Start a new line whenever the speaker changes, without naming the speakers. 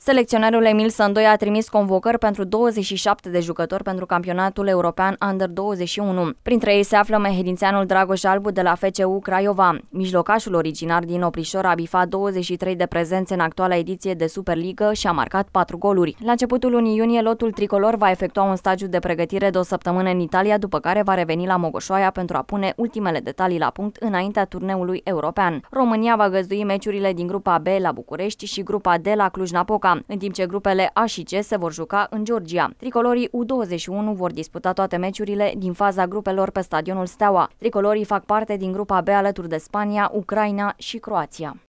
Selecționerul Emil Sandoi a trimis convocări pentru 27 de jucători pentru campionatul european Under 21. Printre ei se află mehedințeanul Dragoș Albu de la FCU Craiova. Mijlocașul originar din Oprișor a bifat 23 de prezențe în actuala ediție de Superligă și a marcat 4 goluri. La începutul lunii iunie, lotul tricolor va efectua un stagiu de pregătire de o săptămână în Italia, după care va reveni la Mogoșoaia pentru a pune ultimele detalii la punct înaintea turneului european. România va găzdui meciurile din grupa B la București și grupa D la Cluj-Napoca în timp ce grupele A și C se vor juca în Georgia. Tricolorii U21 vor disputa toate meciurile din faza grupelor pe stadionul Steaua. Tricolorii fac parte din grupa B alături de Spania, Ucraina și Croația.